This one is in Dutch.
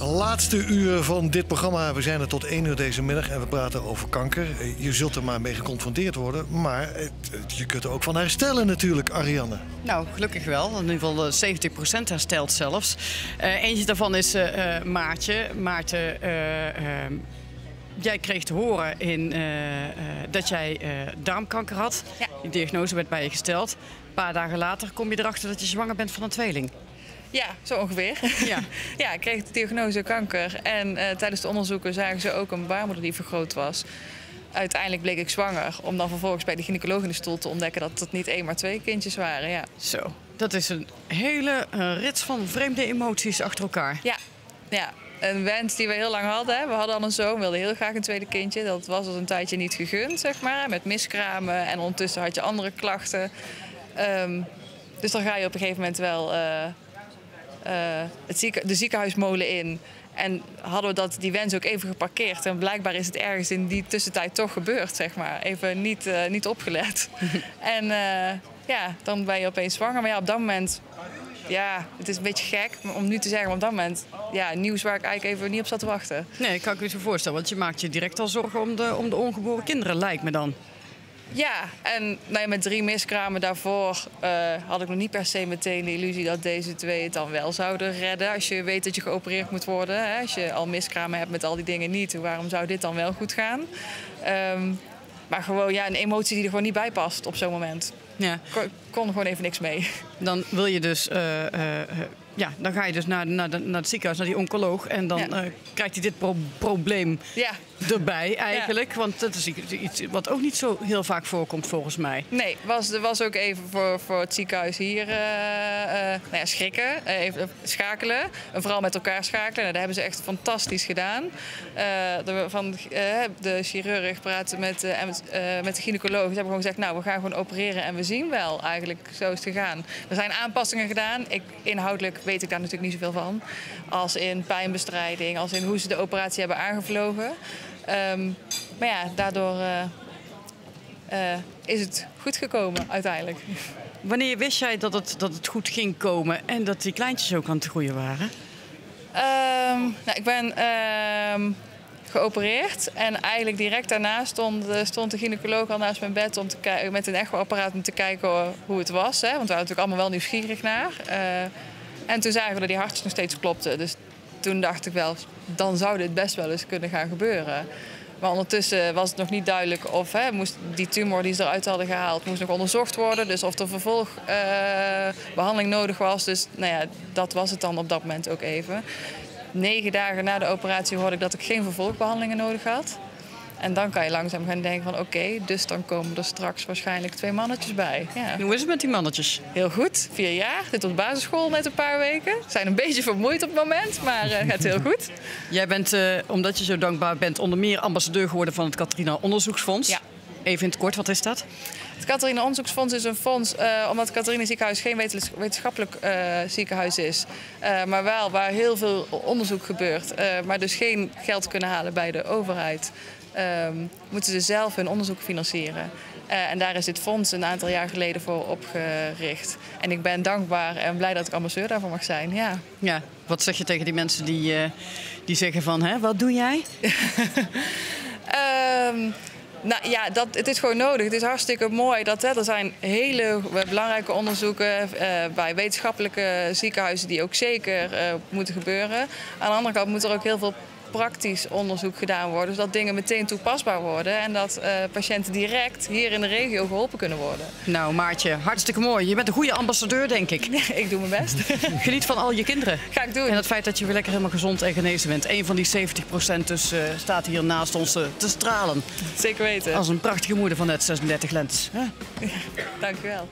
Laatste uur van dit programma. We zijn er tot één uur deze middag en we praten over kanker. Je zult er maar mee geconfronteerd worden, maar je kunt er ook van herstellen natuurlijk, Ariane. Nou, gelukkig wel. In ieder geval eh, 70% herstelt zelfs. Eh, eentje daarvan is eh, eh, Maartje. Maarten, eh, eh, jij kreeg te horen in, eh, eh, dat jij eh, darmkanker had. Ja. Die diagnose werd bij je gesteld. Een paar dagen later kom je erachter dat je zwanger bent van een tweeling. Ja, zo ongeveer. Ja. ja, ik kreeg de diagnose kanker. En eh, tijdens de onderzoeken zagen ze ook een baarmoeder die vergroot was. Uiteindelijk bleek ik zwanger. Om dan vervolgens bij de gynaecoloog in de stoel te ontdekken dat het niet één, maar twee kindjes waren. Ja, Zo, dat is een hele eh, rits van vreemde emoties achter elkaar. ja. ja. Een wens die we heel lang hadden. hè. We hadden al een zoon, we wilden heel graag een tweede kindje. Dat was ons een tijdje niet gegund, zeg maar. Met miskramen en ondertussen had je andere klachten. Ehm, dus dan ga je op een gegeven moment wel eh, het zieke, de ziekenhuismolen in. En hadden we dat, die wens ook even geparkeerd. En blijkbaar is het ergens in die tussentijd toch gebeurd, zeg maar. Even niet, eh, niet opgelet. en eh, ja, dan ben je opeens zwanger. Maar ja, op dat moment... Ja, het is een beetje gek om nu te zeggen. Maar op dat moment, ja, nieuws waar ik eigenlijk even niet op zat te wachten. Nee, kan ik me zo voorstellen. Want je maakt je direct al zorgen om de, om de ongeboren kinderen, lijkt me dan. Ja, en nou ja, met drie miskramen daarvoor eh, had ik nog niet per se meteen de illusie dat deze twee het dan wel zouden redden. Als je weet dat je geopereerd moet worden. Hè? Als je al miskramen hebt met al die dingen niet, waarom zou dit dan wel goed gaan? Ehm, maar gewoon ja, een emotie die er gewoon niet bij past op zo'n moment. Ja. Kon, kon gewoon even niks mee. Dan wil je dus, eh, eh, ja, dan ga je dus naar, naar, de- naar het ziekenhuis, naar die oncoloog. En dan Ja. eh, krijgt hij dit pro- probleem Ja, erbij eigenlijk. Want dat is iets wat ook niet zo heel vaak voorkomt volgens mij. Nee, was, er was ook even voor, voor het ziekenhuis hier eh, eh, nou ja, schrikken, even schakelen. En vooral met elkaar schakelen. Nou, dat hebben ze echt fantastisch gedaan. De, van, de chirurg praatte met, met de gynaecoloog. Ze hebben gewoon gezegd, nou, we gaan gewoon opereren en we zien wel eigenlijk. Zo is het gegaan. Er zijn aanpassingen gedaan. Ik, inhoudelijk weet ik daar natuurlijk niet zoveel van. Als in pijnbestrijding, als in hoe ze de operatie hebben aangevlogen. Ehm, maar ja, daardoor... eh, eh, is het goed gekomen uiteindelijk. Wanneer wist jij dat het, dat het goed ging komen en dat die kleintjes ook aan het groeien waren? Ehm, nou, ik ben ehm, geopereerd en eigenlijk direct daarna stond, eh, stond de gynaecoloog al naast mijn bed om te met een echoapparaat om te kijken hoe het was. Hè? Want we waren natuurlijk allemaal wel nieuwsgierig naar. En toen zagen we dat die hartjes nog steeds klopten. Dus toen dacht ik wel, dan zou dit best wel eens kunnen gaan gebeuren. Maar ondertussen was het nog niet duidelijk of hè, moest die tumor die ze eruit hadden gehaald, moest nog onderzocht worden. Dus of er vervolgbehandeling nodig was. Dus nou ja, dat was het dan op dat moment ook even. Negen dagen na de operatie hoorde ik dat ik geen vervolgbehandelingen nodig had. En dan kan je langzaam gaan denken van oké, dus dan komen er straks waarschijnlijk twee mannetjes bij. Ja. Hoe is het met die mannetjes? Heel goed, vier jaar. Dit op de basisschool net een paar weken. Zijn een beetje vermoeid op het moment, maar eh gaat heel goed. Jij bent, eh, omdat je zo dankbaar bent, onder meer ambassadeur geworden van het Katrina Onderzoeksfonds. Ja. Even in het kort, wat is dat? Het Catharina Onderzoeksfonds is een fonds eh, omdat het Catharina Ziekenhuis geen wetens- wetenschappelijk eh, ziekenhuis is. eh, maar wel waar heel veel onderzoek gebeurt. maar dus geen geld kunnen halen bij de overheid. ehm, moeten ze zelf hun onderzoek financieren. En daar is dit fonds een aantal jaar geleden voor opgericht. En ik ben dankbaar en blij dat ik ambassadeur daarvoor mag zijn. Ja. Ja. Wat zeg je tegen die mensen die, die zeggen van, hè, wat doe jij? Nou ja, dat, het is gewoon nodig. Het is hartstikke mooi. Dat, hè, er zijn hele belangrijke onderzoeken eh, bij wetenschappelijke ziekenhuizen die ook zeker eh, moeten gebeuren. Aan de andere kant moet er ook heel veel praktisch onderzoek gedaan worden, zodat dingen meteen toepasbaar worden en dat eh, patiënten direct hier in de regio geholpen kunnen worden. Nou, Maartje, hartstikke mooi. Je bent een goede ambassadeur, denk ik. ik doe mijn best. Geniet van al je kinderen. Ga ik doen. En het feit dat je weer lekker helemaal gezond en genezen bent. Een van die 70% dus eh, staat hier naast ons eh, te stralen. Zeker weten. Als een prachtige moeder van net 36 lentes. hè? Dank u wel.